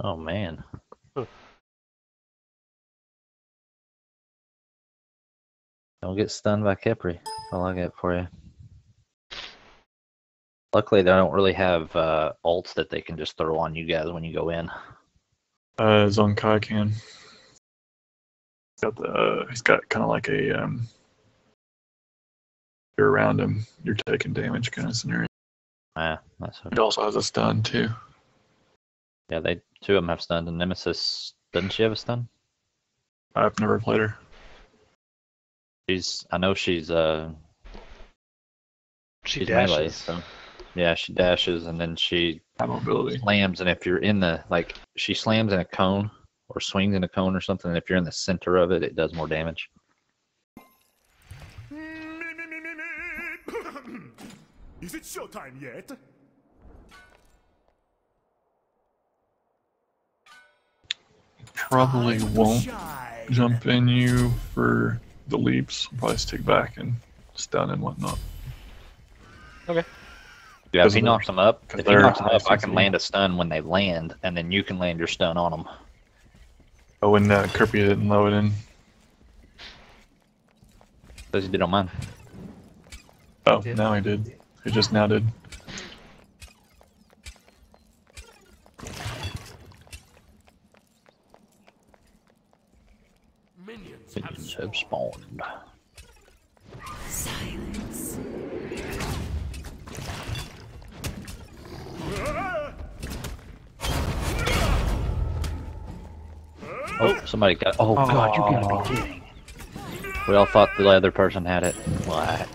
Oh man. Huh. Don't get stunned by Khepri. That's all I got for you. Luckily, they don't really have uh, ults that they can just throw on you guys when you go in. Uh, Zhong Kui can. He's got the. Uh, he's got kind of like a. Um, you're around him, you're taking damage kind of scenario. Ah, that's It also has a stun too. yeah. They two of them have stun. And Nemesis doesn't she have a stun? I've never played her. She's. I know she's. Uh, She she's dashes. melee. So yeah, she dashes and then she High mobility. slams. And if you're in the like, she slams in a cone or swings in a cone or something. And if you're in the center of it, it does more damage. Is it showtime yet? Probably won't jump in you for the leaps. Probably stick back and stun and whatnot. Okay. Yeah, if Because he knocks them up, if he they're knocks them up, I can land a stun when they land, and then you can land your stun on them. Oh, and uh, Kirby didn't load in. As he did on mine. Oh, did. now he did. He just now did. Minions Minions have spawned. Silence. Oh, somebody got. Oh, oh god, you gotta be kidding. We all thought the other person had it. What?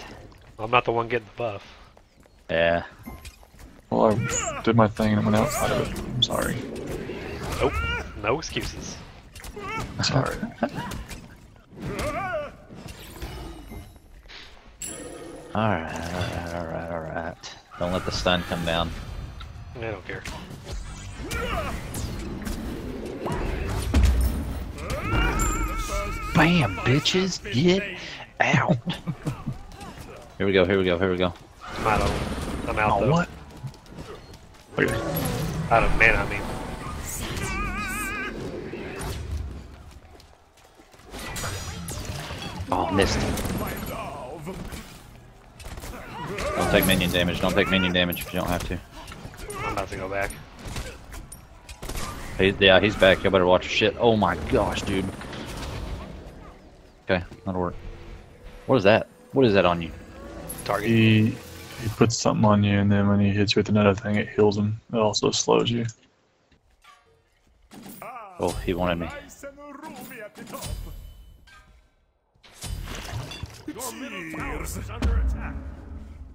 I'm not the one getting the buff. Yeah. Well, I did my thing and I went outside of it. I'm sorry. Nope. No excuses. Sorry. Alright, alright, alright, alright. Don't let the stun come down. I don't care. Bam, bitches, get out. here we go, here we go, here we go. I'm out of. I'm out Oh, though. what? Out of mana, I mean. Oh, missed. Don't take minion damage, don't take minion damage if you don't have to. I'm about to go back. He, yeah, he's back. You better watch your shit. Oh my gosh, dude. Okay, that'll work. What is that? What is that on you? Target. He he puts something on you, and then when he hits you with another thing, it heals him. It also slows you. Oh, he wanted me. Nice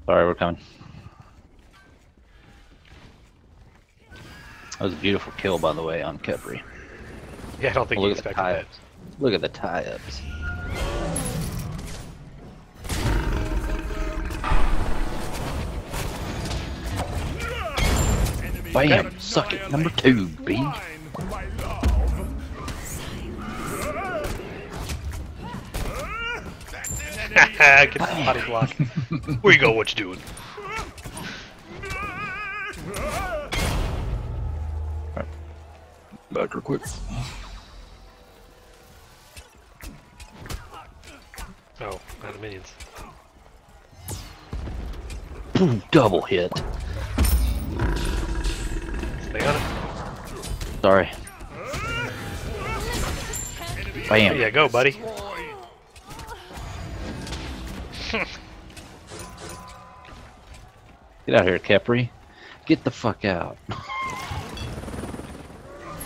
Sorry, we're coming. That was a beautiful kill, by the way, on Khepri. Yeah, I don't think Look you at the expected tie that. ups. Look at the tie ups. Bam! Suck it. Number two, B. Get the body block. Where you go? What you doing? Back real quick. Oh, out of minions. Boom, double hit. Stay on it. Sorry. Bam. There you go, buddy. Get out here, Khepri. Get the fuck out.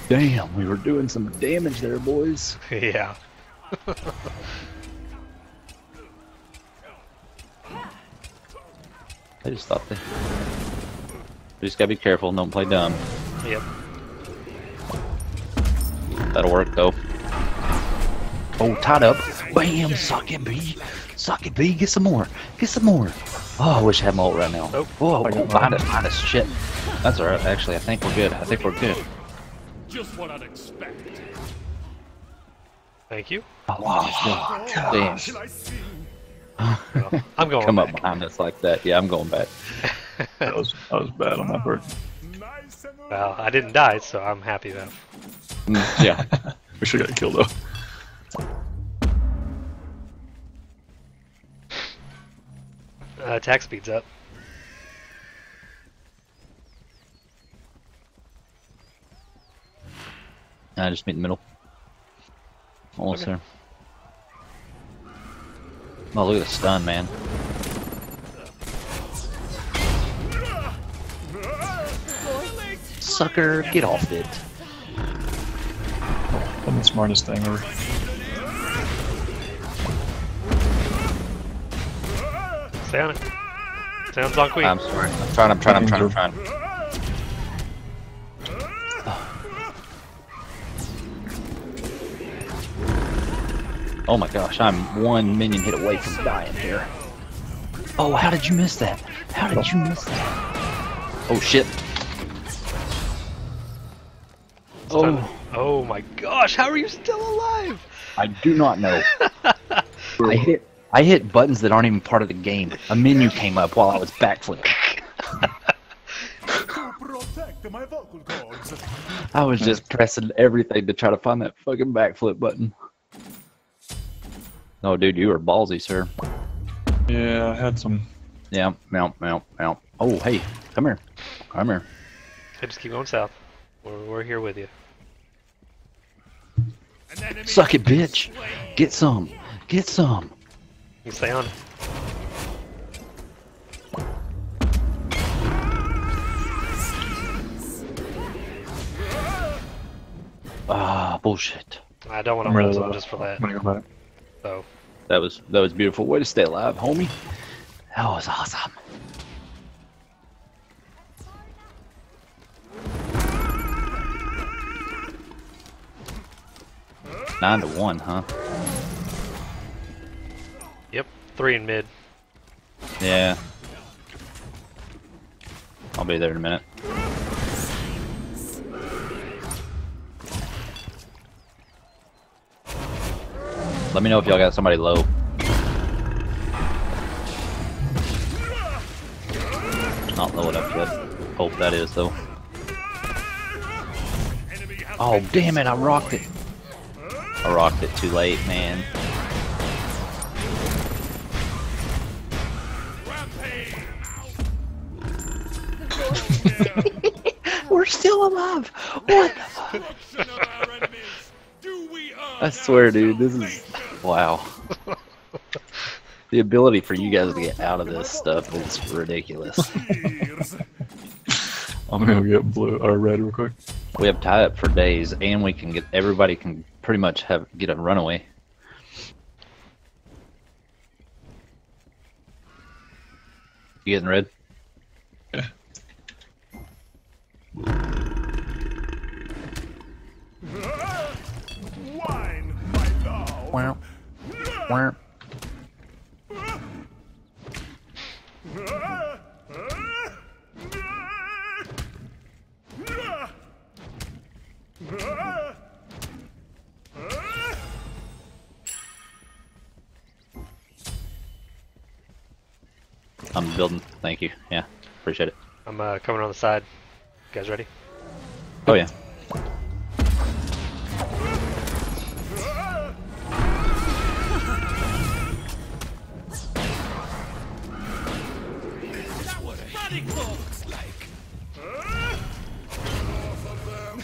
Damn, we were doing some damage there, boys. yeah. I just thought they. We just gotta be careful. and Don't play dumb. Yep. That'll work though. Oh, tied up. Bam! Suck it, B. Suck it, B. Get some more. Get some more. Oh, I wish I had my ult right now. Nope. Whoa, behind us, behind us. Shit. That's alright. Actually, I think we're good. I think we're good. Just what I'd expect. Thank you. Oh, damn. Shall I sing? Well, I'm going to Come back. up behind us like that. Yeah, I'm going back. That was that was bad on my part. Nice Well, I didn't die, so I'm happy though. Mm, yeah. we should got killed though. Uh, attack speed's up. I just meet in the middle. Almost Okay. there. Oh, look at the stun, man. Sucker, get off it. I'm the smartest thing ever. Stay on it. Stay on Zonk I'm sorry. I'm trying, I'm trying, I'm trying, I'm trying. Oh my gosh, I'm one minion hit away from dying here. Oh, how did you miss that? How did you miss that? Oh shit. Oh, Oh my gosh, how are you still alive? I do not know. I hit I hit buttons that aren't even part of the game. A menu came up while I was backflipping. To protect my vocal cords. I was just pressing everything to try to find that fucking backflip button. No, dude, you are ballsy, sir. Yeah, I had some. Yeah, mount, mount, mount. Oh, hey, come here. Come here. Okay, just keep going south. We're, we're here with you. Suck it, bitch. Get some. Get some. You can stay on. Ah, bullshit. I don't want to really hold just for that. I'm gonna go back. So That was that was beautiful. Way to stay alive, homie. That was awesome. Nine to one, huh? Yep, three in mid. Yeah. I'll be there in a minute. Let me know if y'all got somebody low. Not low enough yet. Hope that is though. Oh damn it! I rocked it. I rocked it too late, man. We're still alive. What? destruction of our enemies. Do we earn I swear, dude, this is wow. The ability for you guys to get out of this stuff is ridiculous. I'm gonna get blue or red real quick. We have tie up for days, and we can get everybody can pretty much have get a runaway. You getting red? Yeah. Wine, my. I'm building. Thank you. Yeah, appreciate it. I'm uh, coming on the side. You guys ready? Oh yeah.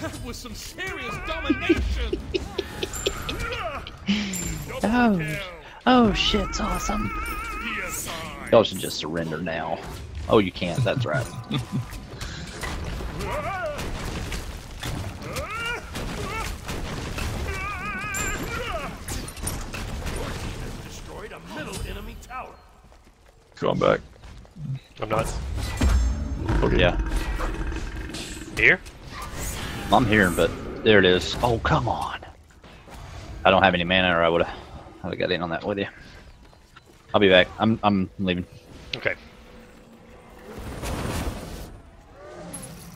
That was some serious domination. Oh. Oh shit's awesome. Y'all should just surrender now. Oh, you can't. That's right. Going back. I'm not Okay. Yeah. here. I'm here, but there it is. Oh, come on. I don't have any mana, or I would have I would got in on that with you. I'll be back. I'm I'm leaving. Okay.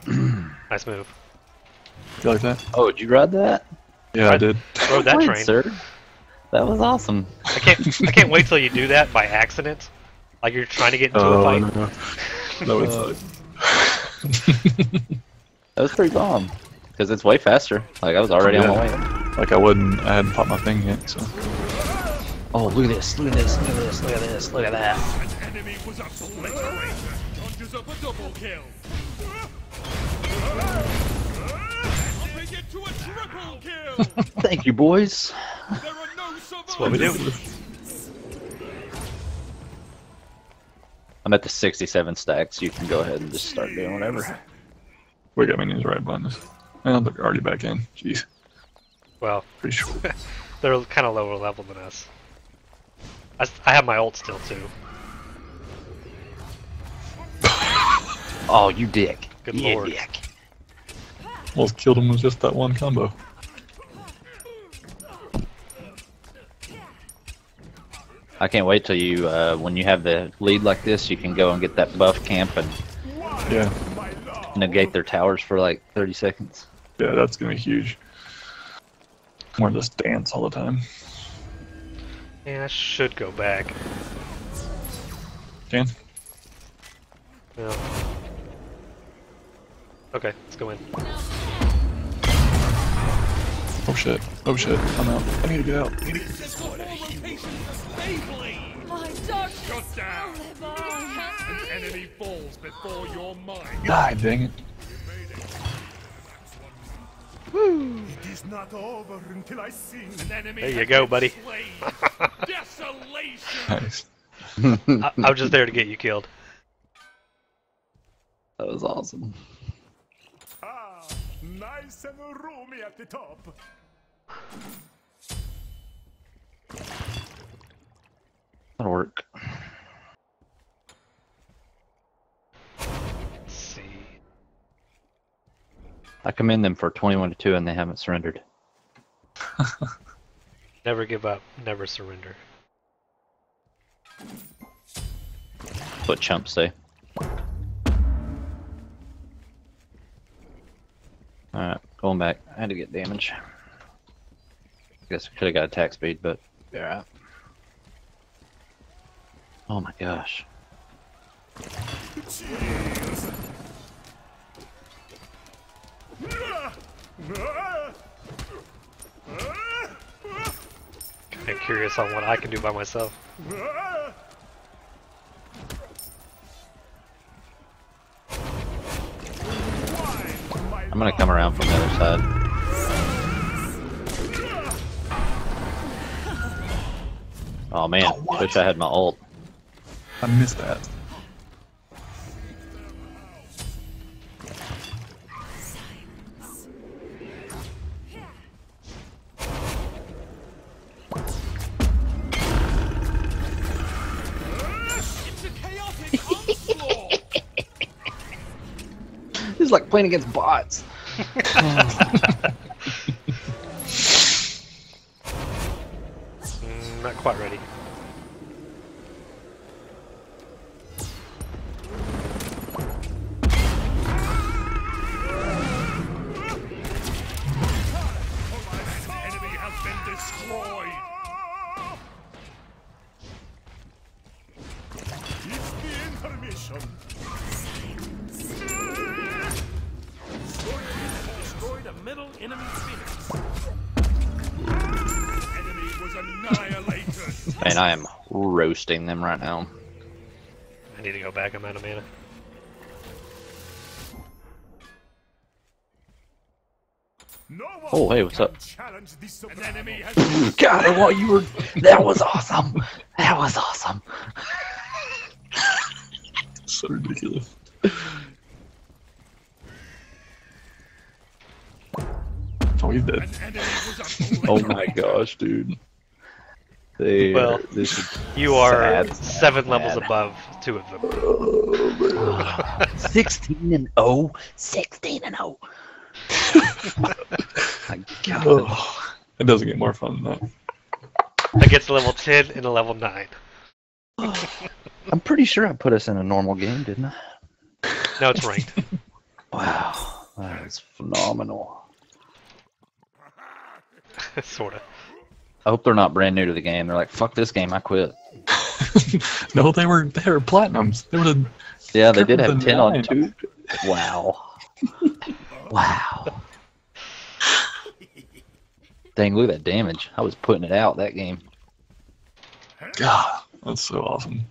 nice move. You like that? Oh, did you ride that? Yeah, I did. Rode that Fine, train. sir. That was awesome. I can't. I can't wait till you do that by accident. Like you're trying to get into a Oh fight. no, no, no, it's That was pretty bomb. Because it's way faster. Like, I was already on my way. Like I wouldn't, I hadn't popped my thing yet, so. Oh, look at this, look at this, look at this, look at this, look at that. An enemy was obliterated. Conjures up a double kill. Upping it to a triple kill. Thank you, boys. There are no. That's what we do. I'm at the 67 stacks. You can go ahead and just start doing whatever. We got minions right behind us. And they're already back in. Jeez. Well, Pretty sure. they're kind of lower level than us. I have my ult still too. Oh, you dick. Good yeah, lord. dick. Almost killed him with just that one combo. I can't wait till you, uh, when you have the lead like this, you can go and get that buff camp and Yeah. Negate their towers for like 30 seconds. Yeah, that's gonna be huge. More just dance all the time. Yeah, I should go back. Can? Yeah. Okay, let's go in. Oh shit. Oh shit. I'm out. I need to get out. I need My darkness Shut down. will live on. An enemy falls before your mind. Die, dang it. It is not over until I sing. An enemy There you go, buddy. Desolation. Nice. I, I was just there to get you killed. That was awesome. Ah, nice and roomy at the top. That'll work. Let's see. I commend them for 21 to 2 and they haven't surrendered. Never give up, never surrender. That's what chumps say. Alright, going back. I had to get damage. I guess I could have got attack speed, but alright. Oh my gosh. Cheers. Ah, ah, Kinda curious on what I can do by myself. Why, my I'm gonna come around from the other side. Oh man, Oh, what? wish I had my ult. I missed that. This is like playing against bots. Mm, not quite ready. middle enemy. Enemy was annihilated. Man, I am roasting them right now. I need to go back, I'm out of mana. No one Oh, hey, what's up? Challenge this An enemy has God, what you were. That was awesome. That was awesome. So ridiculous. Oh, he's dead. An enemy was Oh my gosh, dude. They, Well, uh, this is You are sad, seven sad, levels above two of them. 16 and 0. 16 and 0. my God. Oh, it doesn't get more fun than that. That gets a level 10 and a level 9. I'm pretty sure I put us in a normal game, didn't I? Now it's ranked. Wow. That is phenomenal. sorta. I hope they're not brand new to the game. They're like, fuck this game, I quit. no, they were they were platinums. They were the yeah, they did have ten nine. on two. Wow, wow. Dang, look at that damage. I was putting it out that game. God, that's so awesome.